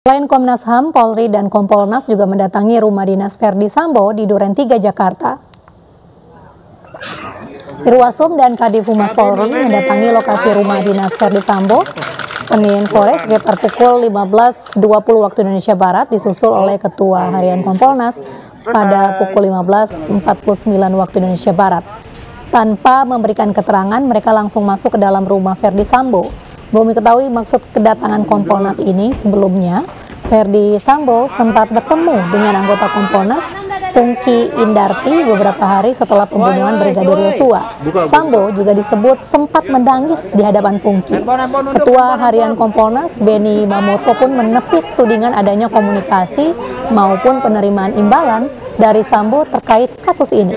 Selain Komnas HAM, Polri dan Kompolnas juga mendatangi rumah dinas Verdi Sambo di Duren 3, Jakarta. Irwasum dan Kadif Humas Polri mendatangi lokasi rumah dinas Verdi Sambo Senin sore sekitar pukul 15.20 waktu Indonesia Barat disusul oleh Ketua Harian Kompolnas pada pukul 15.49 waktu Indonesia Barat. Tanpa memberikan keterangan, mereka langsung masuk ke dalam rumah Verdi Sambo belum diketahui maksud kedatangan Kompolnas ini sebelumnya, Ferdi Sambo sempat bertemu dengan anggota Kompolnas Pungki Indarti beberapa hari setelah pembunuhan Brigadir Yosua. Sambo juga disebut sempat menangis di hadapan Pungki. Ketua Harian Kompolnas Beni Mamoto pun menepis tudingan adanya komunikasi maupun penerimaan imbalan dari Sambo terkait kasus ini.